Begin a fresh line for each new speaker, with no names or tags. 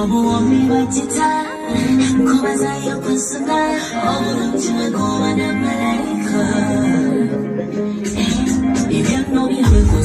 너무 지타 고만 사이였던 순간 어부렁지만 고만한 말라이커 이변 놈이 울고